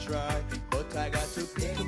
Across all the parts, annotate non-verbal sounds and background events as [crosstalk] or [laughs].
try, but I got to pick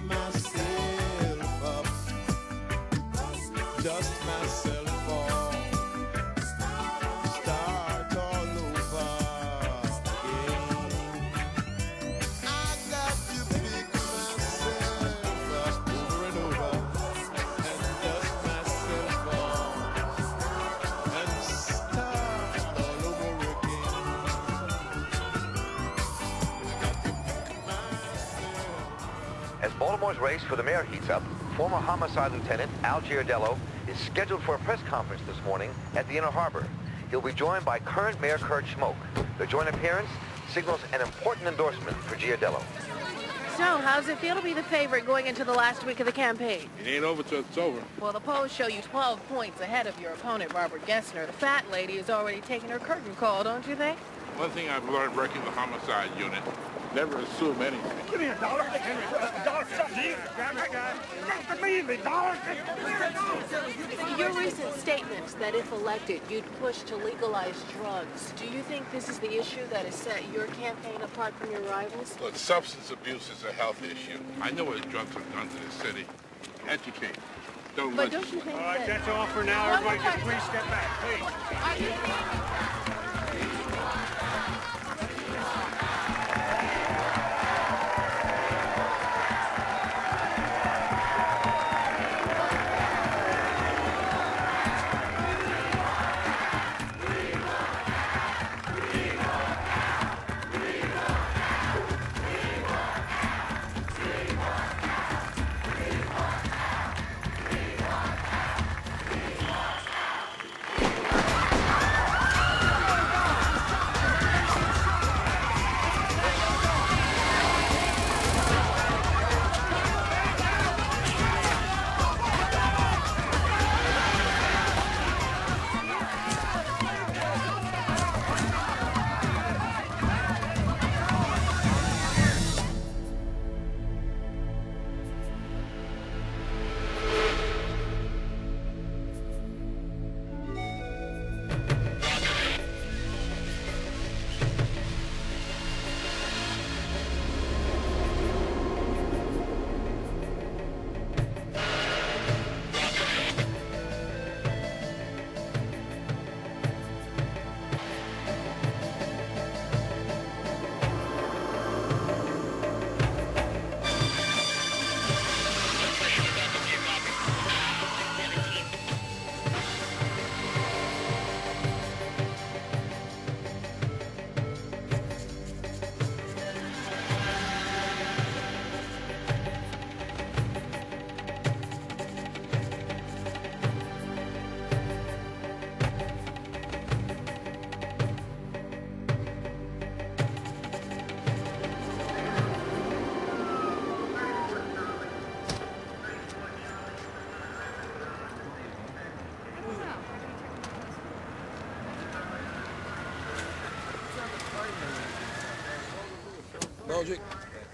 As Baltimore's race for the mayor heats up, former homicide lieutenant Al Giardello is scheduled for a press conference this morning at the Inner Harbor. He'll be joined by current Mayor Kurt Schmoke. The joint appearance signals an important endorsement for Giardello. So, how does it feel to be the favorite going into the last week of the campaign? It ain't over till it's over. Well, the polls show you 12 points ahead of your opponent, Robert Gessner. The fat lady is already taking her curtain call, don't you think? One thing I've learned working the homicide unit, never assume anything. Give me a dollar. A dollar. Grab it, guy. Give me the dollar. Your recent statement that if elected, you'd push to legalize drugs. Do you think this is the issue that has set your campaign apart from your rivals? Look, substance abuse is a health issue. I know what drugs have done to this city. Educate. Don't But listen. don't you think All right, that... that's all for now. Everybody just please step back, please.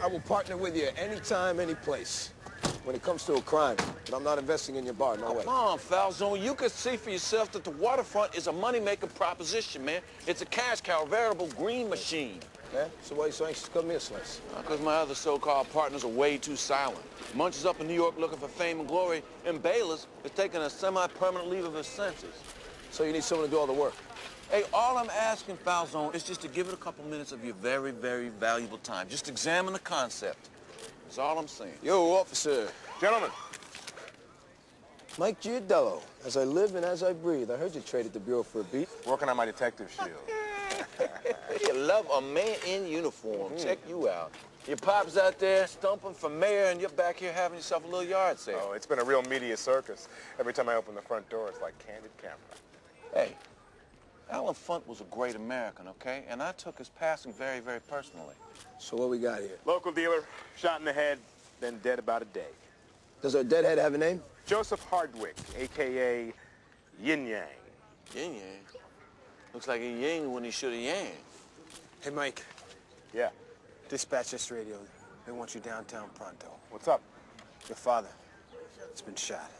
I will partner with you anytime, any place. When it comes to a crime, but I'm not investing in your bar, no way. Come on, Falsone. You can see for yourself that the waterfront is a money-making proposition, man. It's a cash cow, a veritable green machine. Yeah? So why are you so anxious to cut me a slice? Uh, because my other so-called partners are way too silent. Munch is up in New York looking for fame and glory, and Bayliss is taking a semi-permanent leave of his senses. So you need someone to do all the work. Hey, all I'm asking, Falsone, is just to give it a couple minutes of your very, very valuable time. Just examine the concept. That's all I'm saying. Yo, officer. Gentlemen, Mike Giardello. As I live and as I breathe. I heard you traded the Bureau for a beat. working on my detective shield. [laughs] You love a man in uniform. Hmm. Check you out. Your pop's out there stumping for mayor, and you're back here having yourself a little yard sale. Oh, it's been a real media circus. Every time I open the front door, it's like candid camera. Hey, Allen Funt was a great American, okay? And I took his passing very, very personally. So what we got here? Local dealer, shot in the head, then dead about a day. Does our deadhead have a name? Joseph Hardwick, a.k.a. Yin Yang. Yin Yang. Looks like he yin when he should have yang. Hey, Mike. Yeah. Dispatch this radio. They want you downtown pronto. What's up? Your father It's been shot.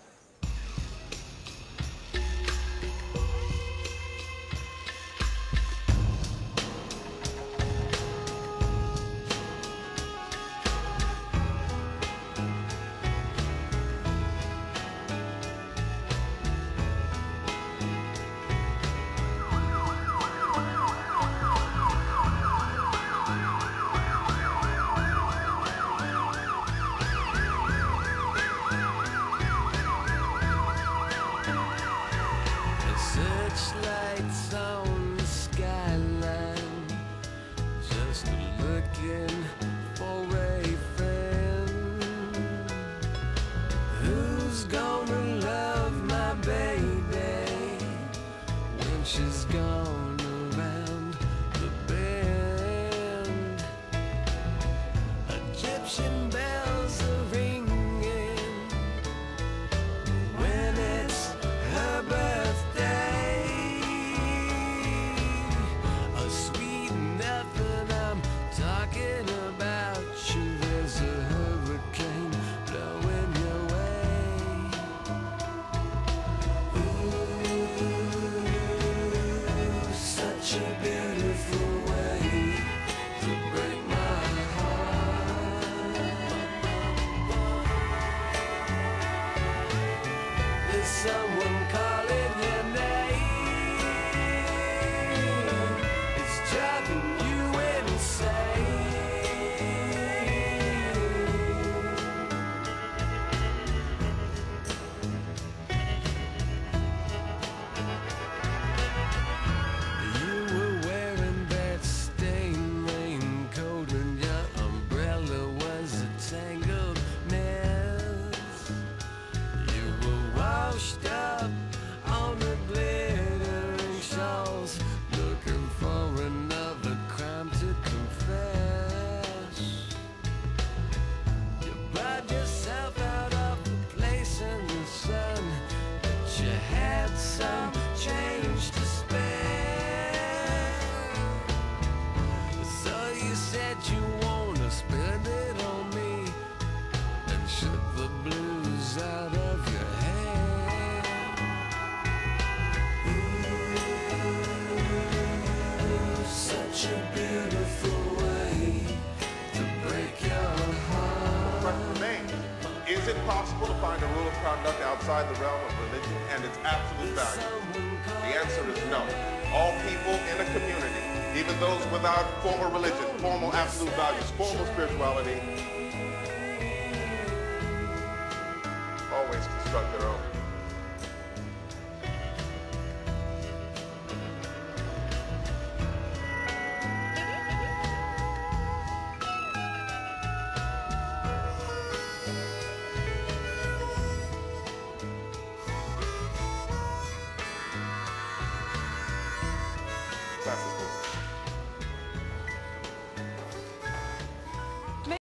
possible to find a rule of conduct outside the realm of religion and its absolute value? The answer is no. All people in a community, even those without formal religion, formal absolute values, formal spirituality, always construct their own.